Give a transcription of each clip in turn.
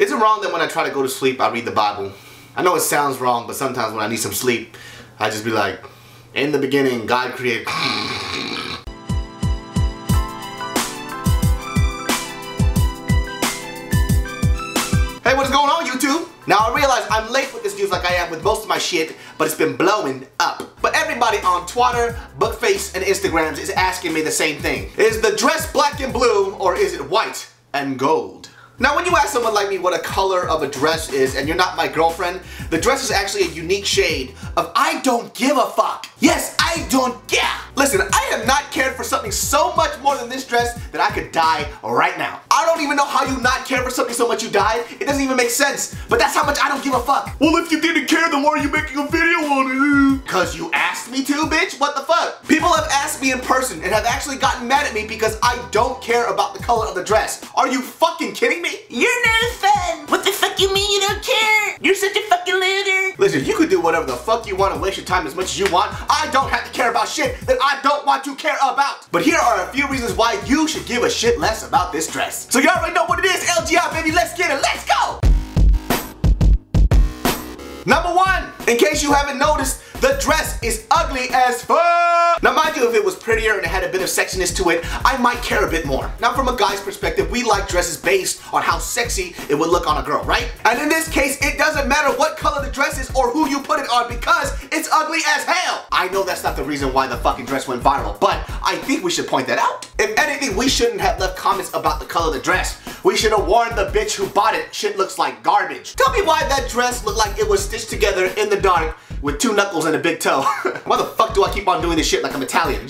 Is it wrong that when I try to go to sleep, I read the Bible? I know it sounds wrong, but sometimes when I need some sleep, I just be like, in the beginning, God created. Hey, what's going on, YouTube? Now, I realize I'm late with this news like I am with most of my shit, but it's been blowing up. But everybody on Twitter, Bookface, and Instagrams is asking me the same thing. Is the dress black and blue, or is it white and gold? Now, when you ask someone like me what a color of a dress is and you're not my girlfriend, the dress is actually a unique shade of I don't give a fuck. Yes, I don't care. Listen, I have not cared for something so much more than this dress that I could die right now. I don't even know how you not care for something so much you died. It doesn't even make sense. But that's how much I don't give a fuck. Well, if you didn't care, then why are you making a video on it? Cause you asked me to, bitch? What the fuck? People have asked me in person and have actually gotten mad at me because I don't care about the color of the dress. Are you fucking kidding me? You're not fun. What the fuck you mean you don't care? You're such a fucking loser. Listen, you can do whatever the fuck you want and waste your time as much as you want. I don't have to care about shit that I don't want to care about. But here are a few reasons why you should give a shit less about this dress. So you already know what it is, LGI baby, let's get it, let's go! Number one, in case you haven't noticed, the dress is ugly as fuck. Now mind you, if it was prettier and it had a bit of sexiness to it, I might care a bit more. Now from a guy's perspective, we like dresses based on how sexy it would look on a girl, right? And in this case, it doesn't matter what color the dress is or who you put it on because it's ugly as hell. I know that's not the reason why the fucking dress went viral, but I think we should point that out. If anything, we shouldn't have left comments about the color of the dress. We should have warned the bitch who bought it shit looks like garbage. Tell me why that dress looked like it was stitched together in the dark with two knuckles and a big toe. why the fuck do I keep on doing this shit like I'm Italian?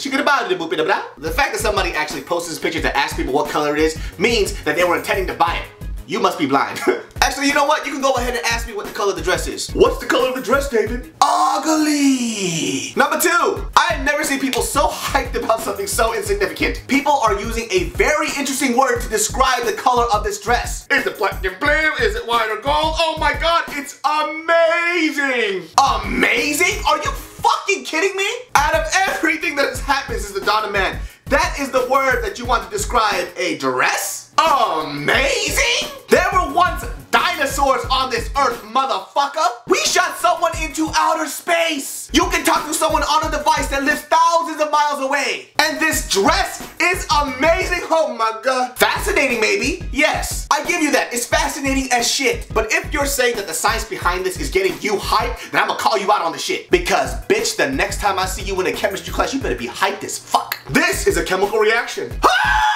The fact that somebody actually posted this picture to ask people what color it is means that they were intending to buy it. You must be blind. Actually, you know what? You can go ahead and ask me what the color of the dress is. What's the color of the dress, David? Ugly. Number two, I have never seen people so hyped about something so insignificant. People are using a very interesting word to describe the color of this dress. Is it black and blue? Is it white or gold? Oh my god, it's amazing. Amazing? Are you fucking kidding me? Out of everything that has happened since the dawn of man, that is the word that you want to describe a dress? Amazing? There were once dinosaurs on this earth, motherfucker. We shot someone into outer space. You can talk to someone on a device that lives thousands of miles away. And this dress is amazing. Oh my god. Fascinating, maybe? Yes. I give you that. It's fascinating as shit. But if you're saying that the science behind this is getting you hyped, then I'm gonna call you out on the shit. Because, bitch, the next time I see you in a chemistry class, you better be hyped as fuck. This is a chemical reaction. Number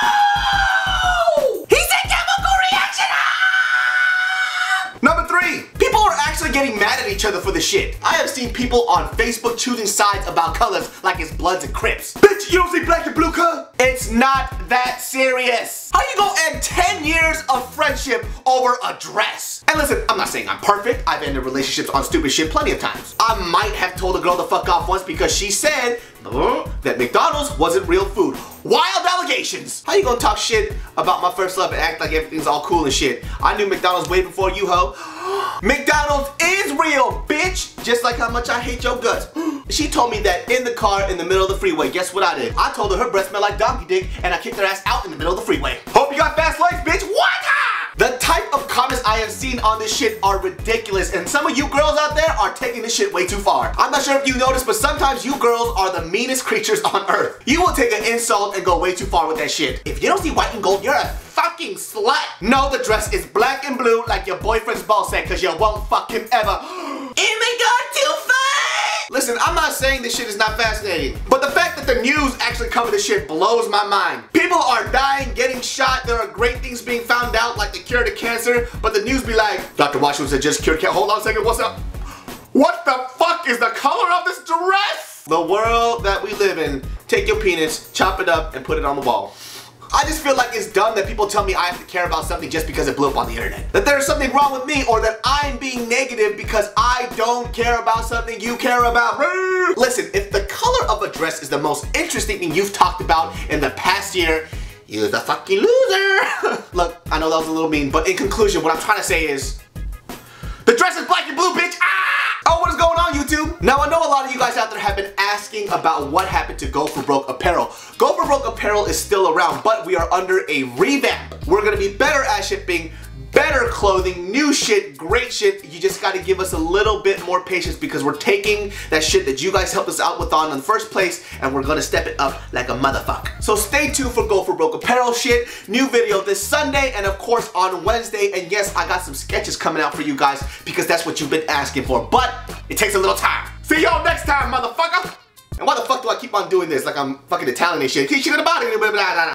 three, people are actually getting mad at each other for the shit. I have seen people on Facebook choosing sides about colors like it's Bloods and Crips. Bitch, you don't see black and blue color? It's not that serious. How you gonna end 10 years of friendship over a dress? And listen, I'm not saying I'm perfect. I've ended relationships on stupid shit plenty of times. I might have told a girl to fuck off once because she said Uh-huh. that McDonald's wasn't real food. Wild allegations! How you gonna talk shit about my first love and act like everything's all cool and shit? I knew McDonald's way before you, ho. McDonald's is real, bitch! Just like how much I hate your guts. she told me that in the car in the middle of the freeway. Guess what I did? I told her her breath smelled like donkey dick and I kicked her ass out in the middle of the freeway. Hope you got fast legs, bitch! What? Seen on this shit are ridiculous and some of you girls out there are taking this shit way too far. I'm not sure if you noticed, but sometimes you girls are the meanest creatures on earth. You will take an insult and go way too far with that shit. If you don't see white and gold, you're a fucking slut. No, the dress is black and blue like your boyfriend's ball sack cause you won't fuck him ever. oh my god, too! Listen, I'm not saying this shit is not fascinating, but the fact that the news actually cover this shit blows my mind. People are dying, getting shot, there are great things being found out like the cure to cancer, but the news be like, Dr. Washington said just cured cancer. Hold on a second, what's up? What the fuck is the color of this dress? The world that we live in, take your penis, chop it up, and put it on the wall. I just feel like it's dumb that people tell me I have to care about something just because it blew up on the internet. That there's something wrong with me or that I'm being negative because I don't care about something you care about. Listen, if the color of a dress is the most interesting thing you've talked about in the past year, you're the fucking loser. Look, I know that was a little mean, but in conclusion, what I'm trying to say is, the dress is black and blue, bitch. Ah! YouTube? Now, I know a lot of you guys out there have been asking about what happened to Go For Broke Apparel. Go For Broke Apparel is still around, but we are under a revamp. We're gonna be better at shipping better clothing, new shit, great shit. You just gotta give us a little bit more patience because we're taking that shit that you guys helped us out with on in the first place and we're gonna step it up like a motherfucker. So stay tuned for Go For Broke apparel shit. New video this Sunday and of course on Wednesday. And yes, I got some sketches coming out for you guys because that's what you've been asking for. But it takes a little time. See y'all next time, motherfucker! And why the fuck do I keep on doing this like I'm fucking Italian and shit?